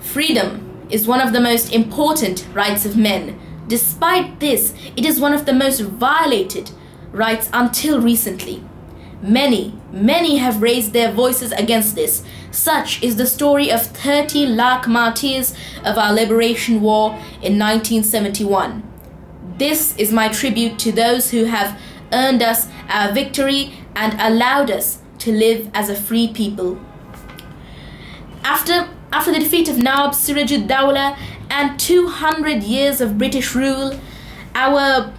Freedom is one of the most important rights of men. Despite this, it is one of the most violated rights until recently. Many, many have raised their voices against this. Such is the story of 30 lakh martyrs of our liberation war in 1971. This is my tribute to those who have earned us our victory and allowed us to live as a free people. After, after the defeat of Nawab Sirajud and 200 years of British rule, our,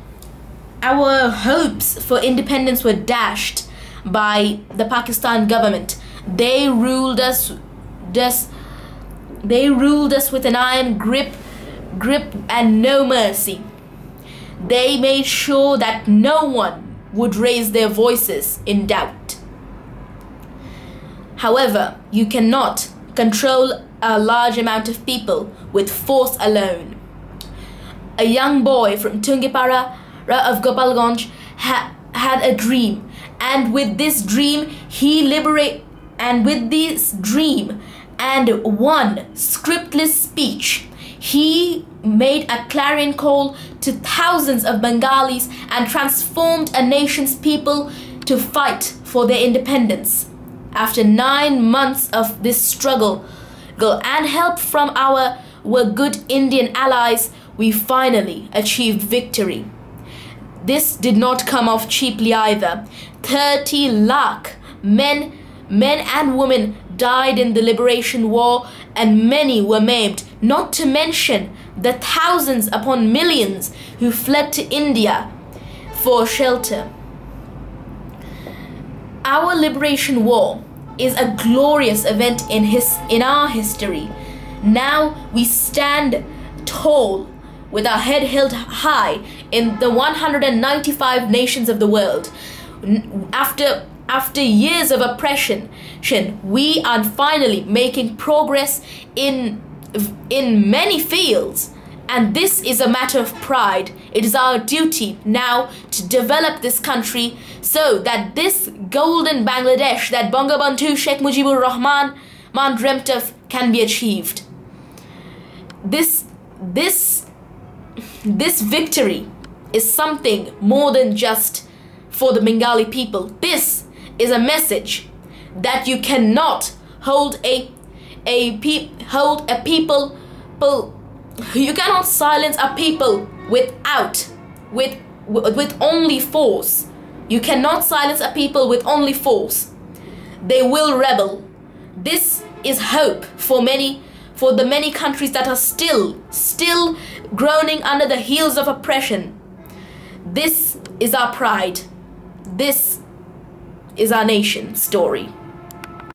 our hopes for independence were dashed by the Pakistan government. They ruled us just they ruled us with an iron grip grip and no mercy. They made sure that no one would raise their voices in doubt. However, you cannot control a large amount of people with force alone. A young boy from Tungipara of Gopalganj ha had a dream and with this dream he liberate and with this dream and one scriptless speech he made a clarion call to thousands of Bengalis and transformed a nation's people to fight for their independence. After nine months of this struggle and help from our were good Indian allies, we finally achieved victory. This did not come off cheaply either. 30 lakh men, men and women died in the liberation war and many were maimed, not to mention the thousands upon millions who fled to India for shelter. Our liberation war is a glorious event in his in our history. Now we stand tall with our head held high in the 195 nations of the world. After after years of oppression, we are finally making progress in in many fields. And this is a matter of pride. It is our duty now to develop this country so that this golden Bangladesh that Bangabandhu Sheikh Mujibur Rahman man dreamt of can be achieved. This this this victory is something more than just for the Bengali people. This is a message that you cannot hold a a pe hold a people, people you cannot silence a people without with with only force. You cannot silence a people with only force. They will rebel. This is hope for many for the many countries that are still, still groaning under the heels of oppression. This is our pride. This is our nation story.